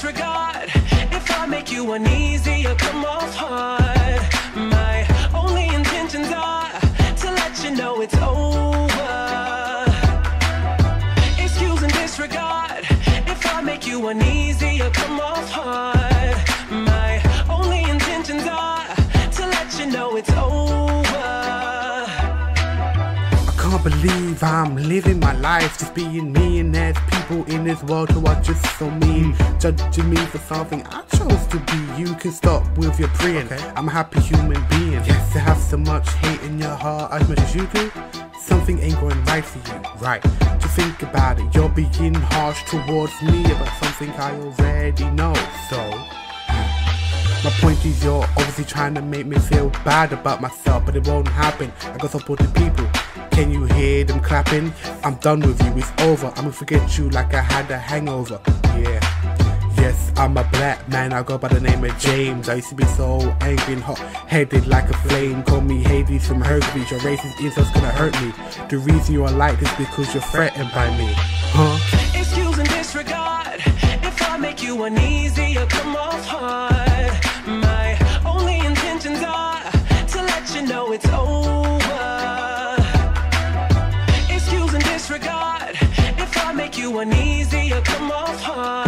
disregard. If I make you uneasy or come off hard, can't believe I'm living my life just being me and there's people in this world who are just so mean. Judging me for something I chose to be. You can stop with your praying. I'm a happy human being. Yes. To have so much hate in your heart as much as you do something ain't going right for you. Right. To think about it you're being harsh towards me about something I already know. So? My point is you're obviously trying to make me feel bad about myself, but it won't happen. I got supportive people. Can you hear them clapping? I'm done with you, it's over. I'ma forget you like I had a hangover. Yeah. Yes, I'm a black man, I go by the name of James. I used to be so angry and hot headed like a flame. Call me Hades from Hercules, your racist insults gonna hurt me. The reason you're like this because you're threatened by me. Huh? You uneasy or come off hard,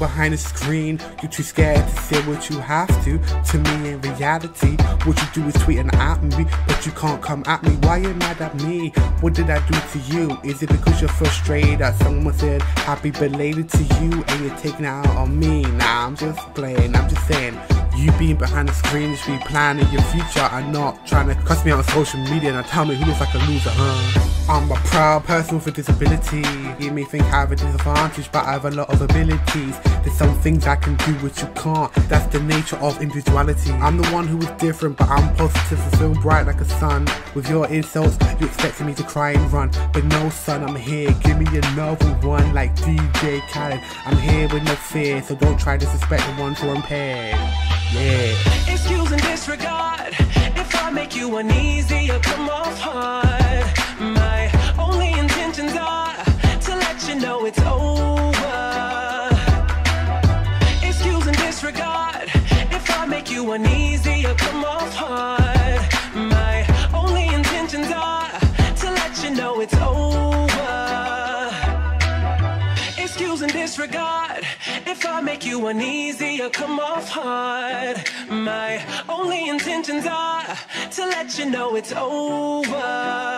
behind the screen, you too scared to say what you have to. To me, in reality, what you do is tweeting at me, but you can't come at me. Why you mad at me? What did I do to you? Is it because you're frustrated that someone said happy belated to you and you're taking out on me? Nah, I'm just playing. I'm just saying. You being behind the screen should be planning your future and not trying to cuss me out on social media and tell me who looks like a loser, huh? I'm a proud person with a disability. You may think I have a disadvantage, but I have a lot of abilities. There's some things I can do which you can't. That's the nature of individuality. I'm the one who is different, but I'm positive and feel bright like a sun. With your insults, you expecting me to cry and run. But no, son, I'm here. Give me another one like DJ Khaled. I'm here with no fear, so don't try to suspect the ones who are impaired. Yeah. Excuse and disregard. If I make you uneasy or come off hard, Excuse and disregard. If I make you uneasy I'll come off hard, my only intentions are to let you know it's over.